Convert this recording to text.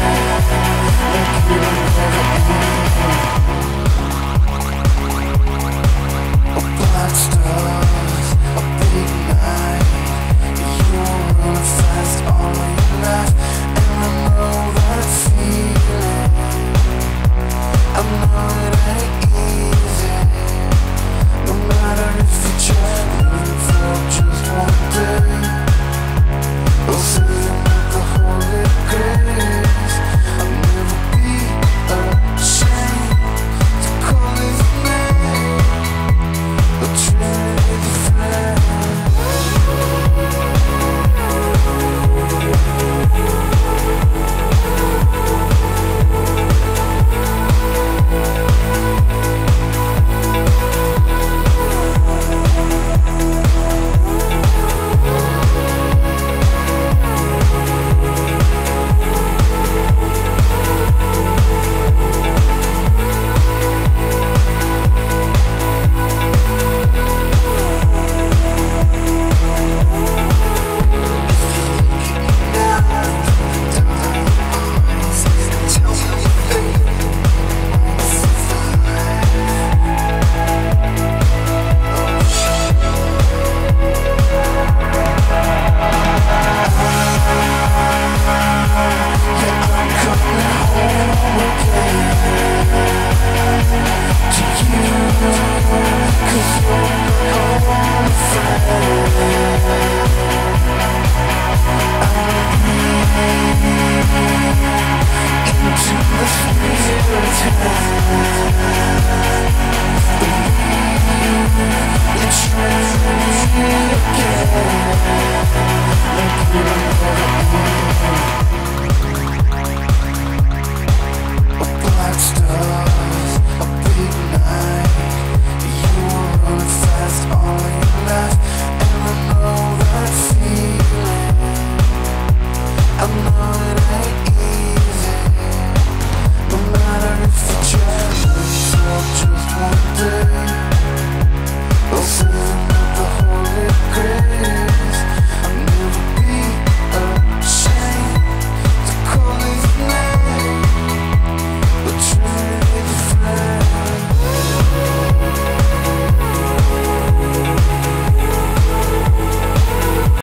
Música